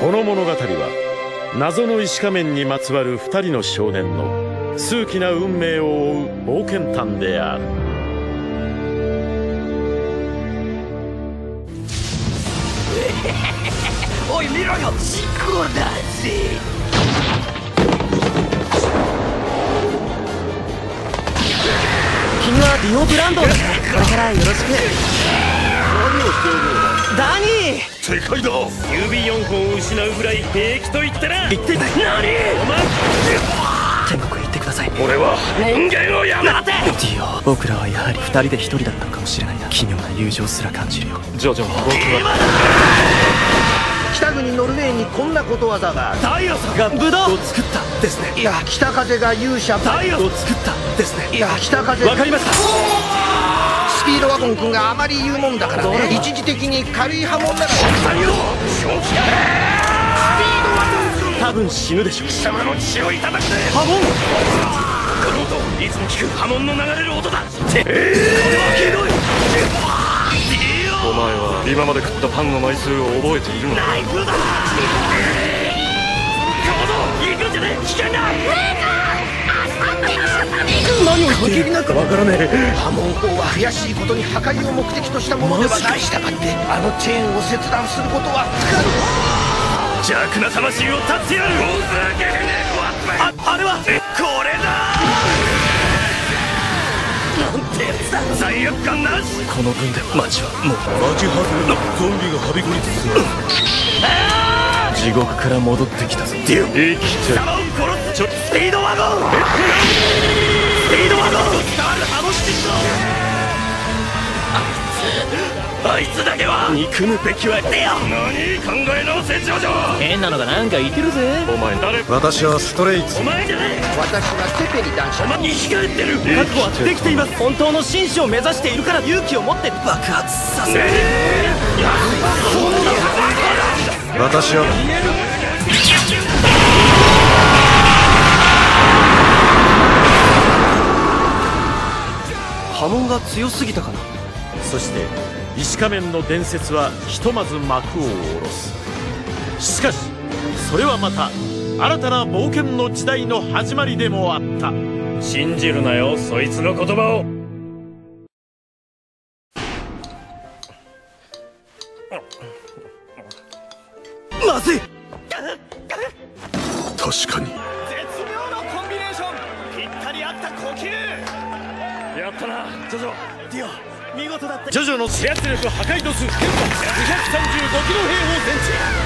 この物語は謎の石仮面にまつわる二人の少年の数奇な運命を追う冒険譚である。おい見ろよ事故だぜ。君はディオブランドこれからよろしく。世界だ。指4本を失うぐらい平気と言ったら言って何？お前天国へ行ってください。俺は人間をやめ待てディオ僕らはやはり二人で一人だったのかもしれないな奇妙な友情すら感じるよ。ジョジョ僕は。北なことわざがダイヤさんがブドウを作ったですね。いや北風が勇者。ダイヤを作ったですね。いや北風。わかりました。スピードワゴン君があまり言うもんだからね。一時的に軽い波紋なら。何を？正気多分死ぬでしょ貴様の血をいただくぜ。波紋？この音いつも聞く波紋の流れる音だって。えー、お前は今まで食ったパンの枚数を覚えているのナイフだ行くんじゃねえ危険だ何を言っているなくわからねえ。波紋砲は悔しいことに破壊を目的としたものではない。したがってあのチェーンを切断することは不可能邪悪な魂を断ってやる。ああれはこれだ。罪悪感なしこの分で街はもう町外れのゾンビがはびこりつつある。地獄から戻ってきたぞ。ディオ生きて貴様を殺すちょスピードワゴン。スピードワゴン。伝わるあのシスあいつ。だけは憎むべきはデオ何考え直せジョジョ。変なのがなんか言ってるぜ。お前誰？私はストレイツ。お前じゃね私はテペリ男子。えお前に生き返ってる。覚悟はできています。本当の紳士を目指しているから勇気を持って爆発させる。私は。波紋が強すぎたかな。そして石仮面の伝説はひとまず幕を下ろす。しかしそれはまた新たな冒険の時代の始まりでもあった。信じるなよそいつの言葉を。まずい。確かに。絶妙のコンビネーション。ぴったり合った呼吸。やったなジョジョ。ディオ見事だった。ジョジョの制圧力破壊度数235キロ平方センチ。